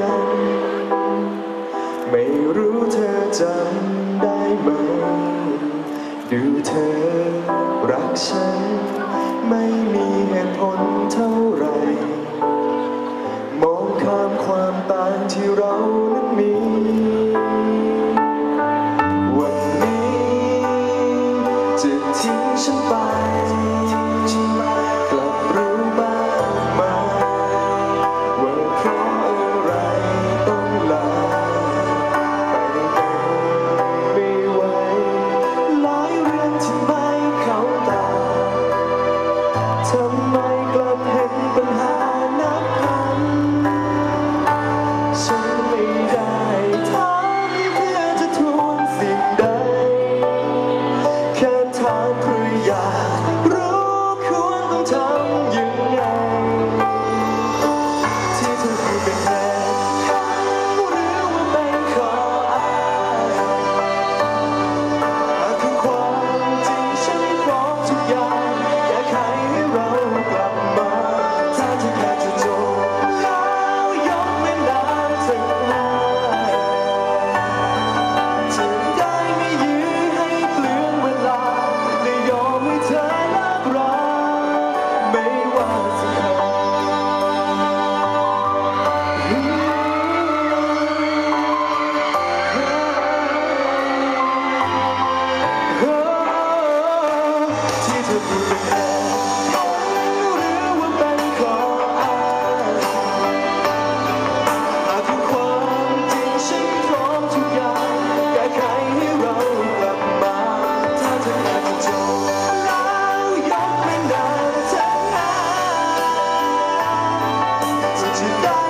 กัน ไม่รู้เธอจำได้ไหม ดูเธอรักฉัน ไม่มีเหตุผลเท่าไหร ทำไมกลับ you know.